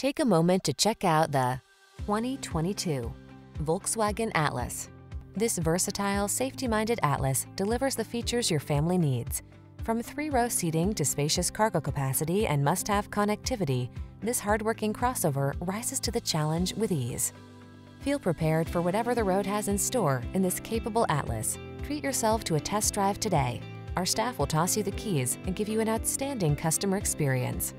Take a moment to check out the 2022 Volkswagen Atlas. This versatile, safety-minded Atlas delivers the features your family needs. From three-row seating to spacious cargo capacity and must-have connectivity, this hardworking crossover rises to the challenge with ease. Feel prepared for whatever the road has in store in this capable Atlas. Treat yourself to a test drive today. Our staff will toss you the keys and give you an outstanding customer experience.